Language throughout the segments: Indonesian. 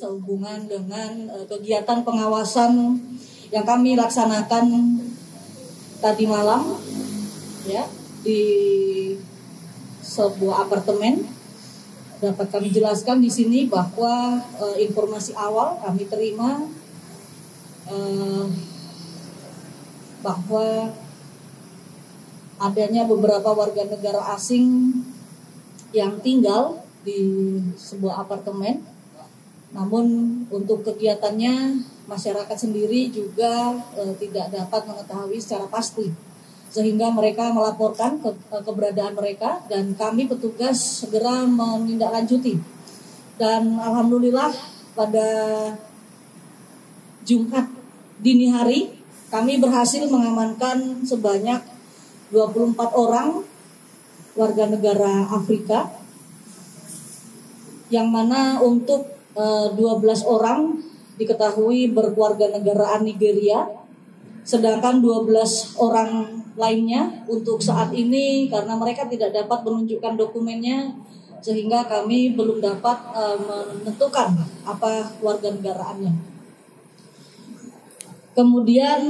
sehubungan dengan eh, kegiatan pengawasan yang kami laksanakan tadi malam ya di sebuah apartemen dapat kami jelaskan di sini bahwa eh, informasi awal kami terima eh, bahwa adanya beberapa warga negara asing yang tinggal di sebuah apartemen. Namun untuk kegiatannya masyarakat sendiri juga eh, tidak dapat mengetahui secara pasti. Sehingga mereka melaporkan ke, keberadaan mereka dan kami petugas segera menindaklanjuti. Dan alhamdulillah pada Jumat dini hari kami berhasil mengamankan sebanyak 24 orang warga negara Afrika yang mana untuk eh, 12 orang diketahui berkeluarga negaraan Nigeria sedangkan 12 orang lainnya untuk saat ini karena mereka tidak dapat menunjukkan dokumennya sehingga kami belum dapat eh, menentukan apa warga negaraannya. Kemudian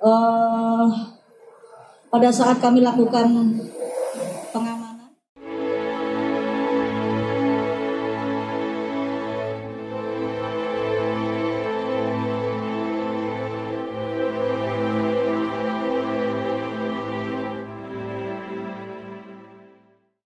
eh, pada saat kami lakukan